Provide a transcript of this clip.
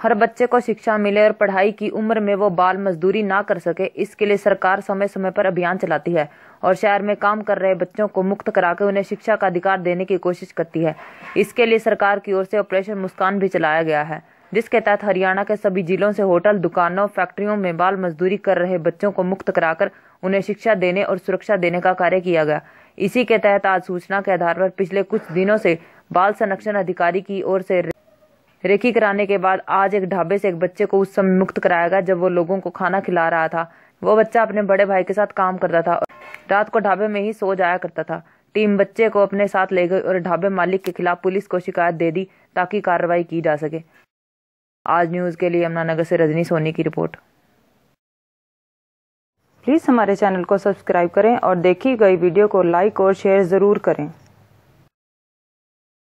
हर बच्चे को शिक्षा मिले और पढ़ाई की उम्र में वो बाल मजदूरी ना कर सके, इसके लिए सरकार समय समय पर अभियान चलाती है और शहर में काम कर रहे बच्चों को मुक्त कराकर उन्हें शिक्षा का अधिकार देने की कोशिश करती है। इसके लिए सरकार की ओर से ऑपरेशन मुस्कान भी चलाया गया है, जिसके तहत हरियाणा के सभी जिलों से होटल, दुकानों, फैक्ट्रियों में बाल मजदूरी कर रहे बच्चों को मुक्त कराकर उन्हें शिक्षा देने और सुरक्षा देने का कार्य किया गया। इसी के तहत आज सूचना के आधार पर पिछले कुछ दिनों से बाल संरक्षण अधिकारी की ओर से रेकी कराने के बाद आज एक ढाबे से एक बच्चे को उस समय मुक्त कराया गया जब वो लोगों को खाना खिला रहा था। वो बच्चा अपने बड़े भाई के साथ काम करता था। रात को ढाबे में ही सो जाया करता था। टीम बच्चे को अपने साथ ले गई और ढाबे मालिक के खिलाफ पुलिस को शिकायत दे दी ताकि कार्रवाई की जा सके। आज न्यूज़ के लिए यमुनानगर से रजनी सोनी की रिपोर्ट। प्लीज़ हमारे चैनल को सब्सक्राइब करें और देखी गई वीडियो को लाइक और शेयर ज़रूर करें।